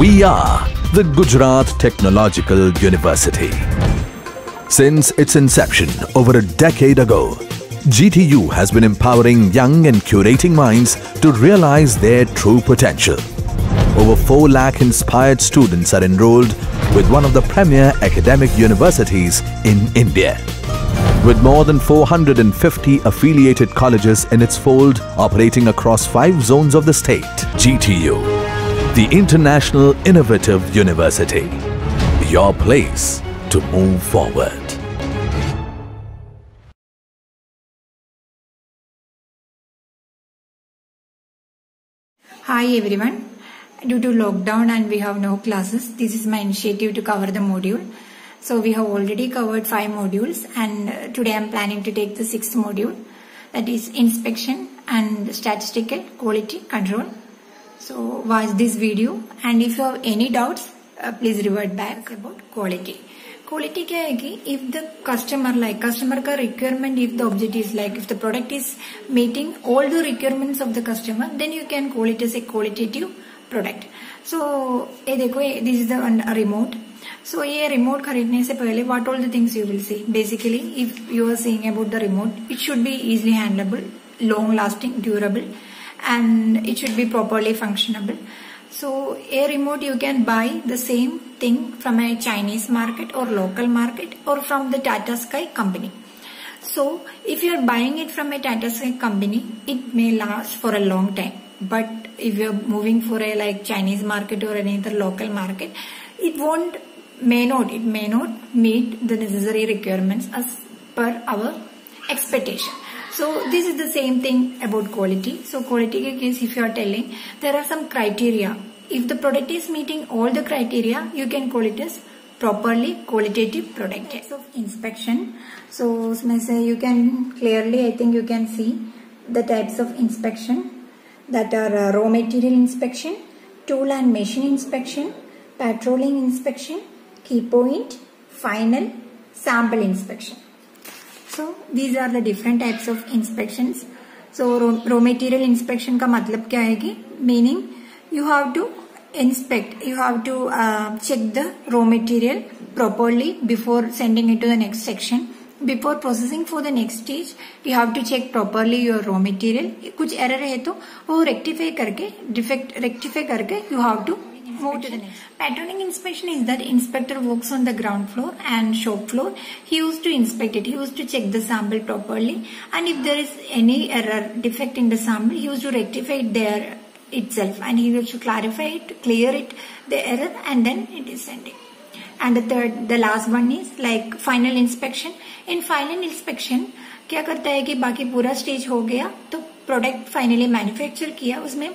We are the Gujarat Technological University. Since its inception over a decade ago, GTU has been empowering young and curating minds to realize their true potential. Over 4 lakh inspired students are enrolled with one of the premier academic universities in India. With more than 450 affiliated colleges in its fold operating across 5 zones of the state, GTU, the International Innovative University, your place to move forward. Hi everyone. Due to lockdown and we have no classes, this is my initiative to cover the module. So we have already covered five modules and uh, today I'm planning to take the sixth module that is inspection and statistical quality control. So watch this video and if you have any doubts, uh, please revert back about quality. Quality क्या है कि if the customer like customer का requirement if the object is like if the product is meeting all the requirements of the customer then you can call it as a qualitative product so ये देखो this is the remote so ये remote खरीदने से पहले what all the things you will see basically if you are seeing about the remote it should be easily handleable long lasting durable and it should be properly functionable so a remote you can buy the same thing from a Chinese market or local market or from the Tata Sky company. So if you are buying it from a Tata Sky company, it may last for a long time. But if you are moving for a like Chinese market or any other local market, it won't, may not, it may not meet the necessary requirements as per our expectation. So this is the same thing about quality. So quality case if you are telling there are some criteria. If the product is meeting all the criteria, you can call it as properly qualitative product. Types of inspection. So you can clearly I think you can see the types of inspection that are uh, raw material inspection, tool and machine inspection, patrolling inspection, key point, final, sample inspection. These are the different types of inspections. So raw, raw material inspection का मतलब क्या है कि meaning you have to inspect, you have to uh, check the raw material properly before sending it to the next section. Before processing for the next stage, you have to check properly your raw material. कुछ error है तो वो rectify करके defect rectify करके you have to move to the next. Patrolling inspection is that inspector works on the ground floor and shop floor. He used to inspect it. He used to check the sample properly. And if there is any error, defect in the sample, he used to rectify it there itself. And he used to clarify it, clear it, the error, and then it is sending. And the third, the last one is like final inspection. In final inspection, क्या करता है कि बाकी पूरा stage हो गया तो product finally manufacture किया उसमें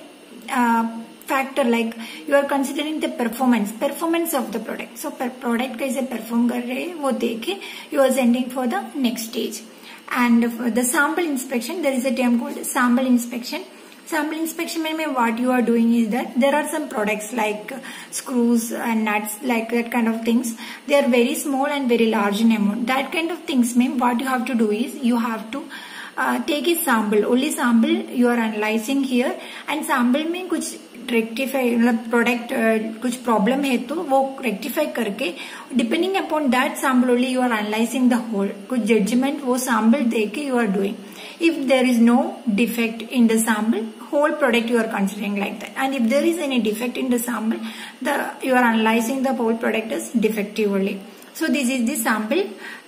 factor like you are considering the performance performance of the product so product कैसे परफॉर्म कर रहे हैं वो देखे you are sending for the next stage and the sample inspection there is a term called sample inspection sample inspection में what you are doing is that there are some products like screws and nuts like that kind of things they are very small and very large in amount that kind of things में what you have to do is you have to uh, uh, take is sample. Only sample you are analyzing here. And sample में कुछ rectify मतलब product कुछ problem है तो वो rectify करके depending upon that sample only you are analysing the whole कुछ judgement वो सैंपल दे के you are doing if there is no defect in the sample whole product you are considering like that and if there is any defect in the sample the you are analysing the whole product is defective only So this is the sample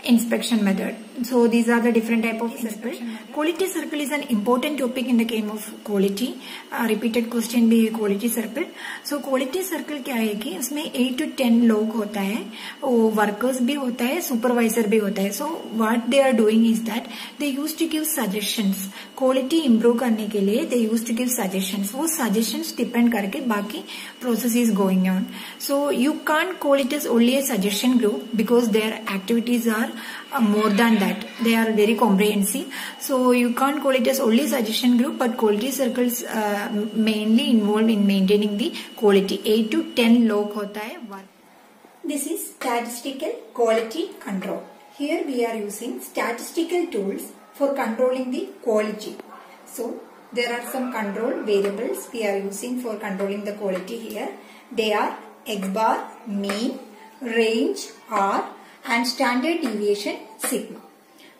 inspection method. So these are the different type of circle. Quality circle is an important topic in the game of quality. Uh, repeated question भी है quality circle. So quality circle kya hai ki usme 8 to 10 log hota hai वो workers bhi hota hai supervisor bhi hota hai So what they are doing is that they used to give suggestions. Quality improve karne ke liye they used to give suggestions. वो suggestions depend karke baki process is going on. So you can't call it as only a suggestion group because their activities are uh, more than that. They are very comprehensive. So you can't call it as only suggestion group but quality circles uh, mainly involved in maintaining the quality. 8 to 10 log hota hai this is statistical quality control. Here we are using statistical tools for controlling the quality. So there are some control variables we are using for controlling the quality here. They are x bar, mean, range R and standard deviation sigma.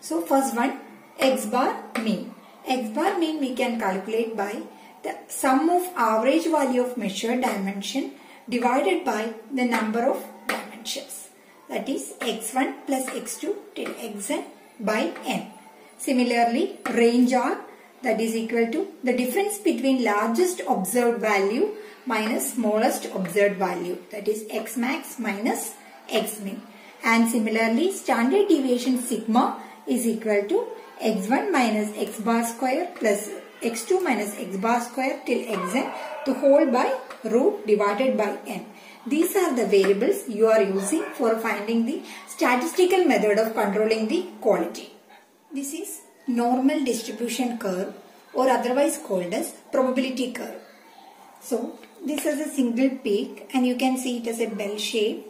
So first one x bar mean. x bar mean we can calculate by the sum of average value of measured dimension divided by the number of dimensions. That is x1 plus x2 till xn by n. Similarly, range R that is equal to the difference between largest observed value minus smallest observed value that is x max minus x min. And similarly, standard deviation sigma is equal to x1 minus x bar square plus x2 minus x bar square till xn the whole by root divided by n. These are the variables you are using for finding the statistical method of controlling the quality. This is normal distribution curve or otherwise called as probability curve. So this is a single peak and you can see it as a bell shape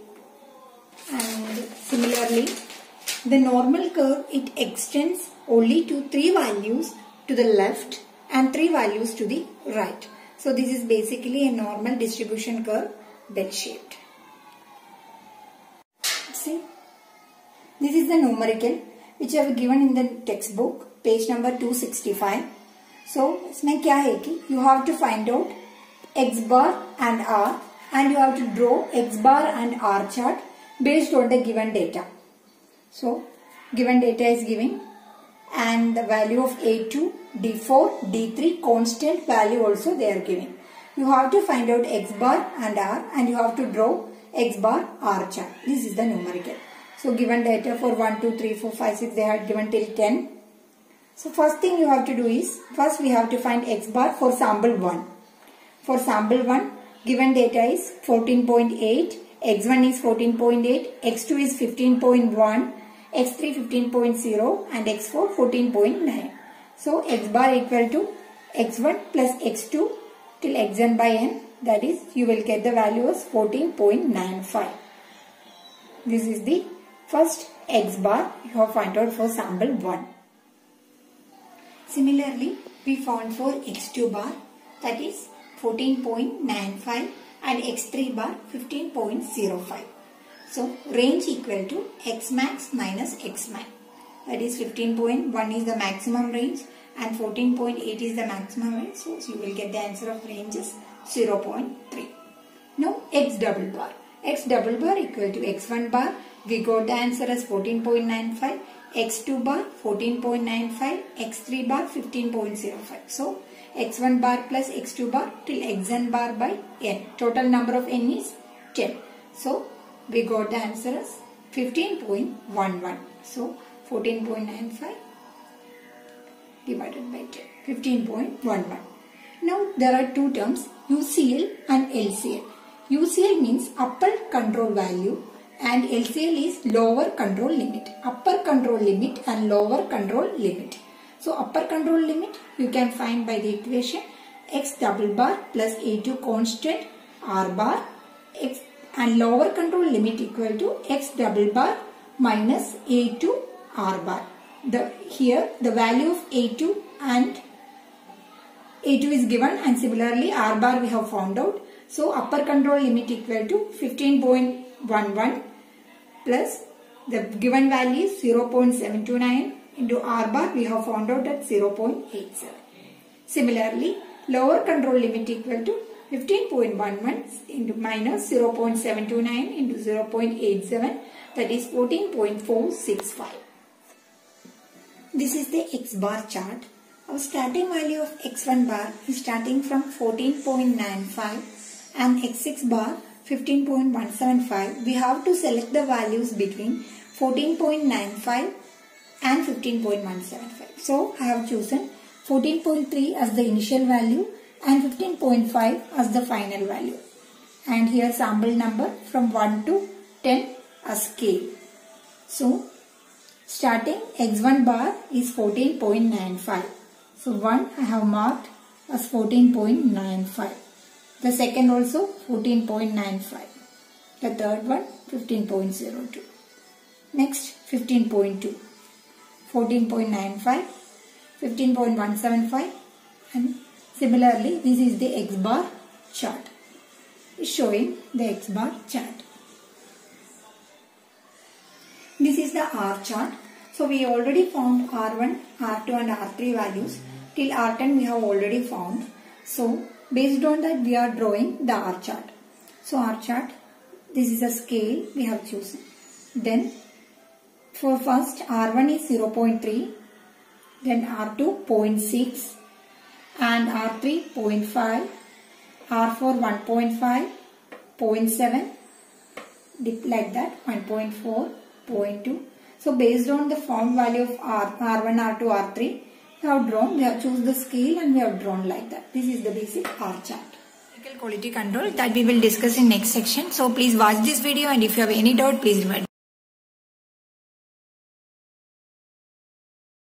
and similarly the normal curve it extends only to three values to the left and three values to the right. So this is basically a normal distribution curve bell shaped. See this is the numerical which I have given in the textbook page number 265. So इसमें क्या है कि you have to find out x bar and r and you have to draw x bar and r chart based on the given data. So given data is given and the value of A2, D4, D3 constant value also they are giving. You have to find out x bar and r and you have to draw x bar r chart. This is the numerical. So given data for 1, 2, 3, 4, 5, 6 they had given till 10. So first thing you have to do is first we have to find x bar for sample 1. For sample 1 given data is 14.8, x1 is 14.8, x2 is 15.1, x3 15.0 and x4 14.9. So x bar equal to x1 plus x2 till xn by n that is you will get the value as 14.95. This is the first x bar you have found out for sample 1. Similarly, we found for x2 bar that is 14.95 and x3 bar 15.05. So, range equal to x max minus x min. That is 15.1 is the maximum range and 14.8 is the maximum range. So, you will get the answer of range is 0.3. Now, x double bar. x double bar equal to x1 bar. We got the answer as 14.95 x2 bar 14.95, x3 bar 15.05. So, x1 bar plus x2 bar till xn bar by n. Total number of n is 10. So, we got the answer as 15.11. So, 14.95 divided by 10. 15.11. Now, there are two terms UCL and LCL. UCL means upper control value and LCL is lower control limit. Upper control limit and lower control limit. So upper control limit you can find by the equation x double bar plus A2 constant R bar x and lower control limit equal to x double bar minus A2 R bar. The here the value of A2 and A2 is given and similarly R bar we have found out. So upper control limit equal to 15.11 plus the given value is 0.729 into R bar we have found out at 0.87. Similarly, lower control limit equal to 15.11 into minus 0.729 into 0.87 that is 14.465. This is the X bar chart. Our starting value of X1 bar is starting from 14.95 and X6 bar 15.175. We have to select the values between 14.95 and 15.175. So I have chosen 14.3 as the initial value and 15.5 as the final value. And here sample number from 1 to 10 as scale. So starting x1 bar is 14.95. So 1 I have marked as 14.95. The second also 14.95. The third one 15.02. Next 15.2. 14.95, 15.175 and similarly this is the X bar chart. showing the X bar chart. This is the R chart. So we already found R1, R2 and R3 values. Till R10 we have already found. So based on that we are drawing the R chart. So R chart, this is a scale we have chosen. Then for first R1 is 0.3, then R2 0.6 and R3 0.5, R4 1.5, 0.7, like that 1.4, 0.2. So based on the form value of R, R1, R2, R3, we have drawn, we have choose the scale and we have drawn like that. This is the basic R chart. Quality control that we will discuss in next section. So please watch this video and if you have any doubt, please remind